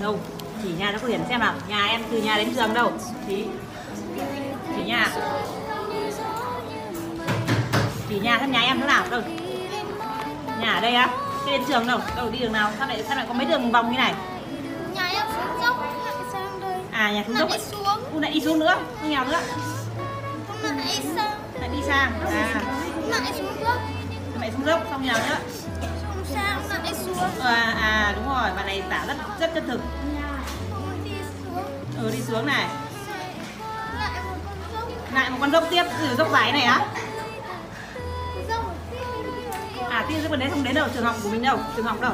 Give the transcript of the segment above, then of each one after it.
đâu? Chỉ nhà cho cô Hiển xem nào. Nhà em từ nhà đến trường đâu? Chỉ. Chỉ nhà. Chỉ nhà thăm nhà em thế nào đâu? Nhà ở đây á. Thế đến trường đâu? Đâu đi đường nào? Sao lại sao lại có mấy đường vòng như này? Nhà em xuống dốc lại sang đây. À nhà xuống Lại dốc xuống. U lại đi xuống nữa. Không nghèo nữa. Lại sang. Lại đi sang. À. Lại xuống dốc. Lại xuống dốc xong nghèo nữa. Xuống sang lại xuống. À, à diễn tả rất rất chân thực. Đi xuống ừ đi xuống này. Lại một con dốc tiếp từ dốc dài này á. À tiên dốc đấy không đến đâu, trường học của mình đâu, trường học đâu.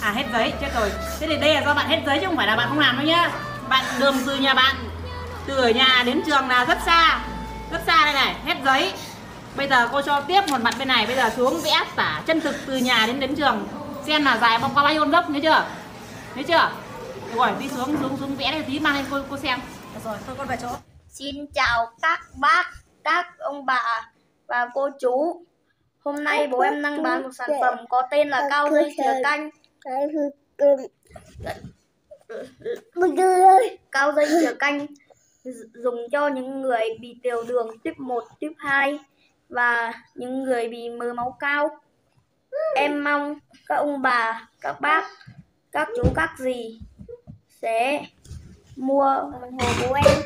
À hết giấy, chết rồi. Thế thì đây là do bạn hết giấy chứ không phải là bạn không làm đâu nhá. Bạn đường từ nhà bạn, từ ở nhà đến trường là rất xa rất xa đây này, hết giấy bây giờ cô cho tiếp một mặt bên này bây giờ xuống vẽ tả chân thực từ nhà đến đến trường. Xem là dài bao bao nhiêu con dốc nhớ chưa? Nhớ chưa? Được rồi đi xuống xuống xuống vẽ này tí mang lên cô cô xem. Được rồi thôi con về chỗ. Xin chào các bác, các ông bà và cô chú. Hôm nay bố em đang bán một sản phẩm có tên là cao dây thừa canh. Cao dây thừa canh dùng cho những người bị tiểu đường tuyếp 1, tuyếp 2 và những người bị mỡ máu cao. Em mong các ông bà, các bác, các chú, các dì sẽ mua ủng hộ bố em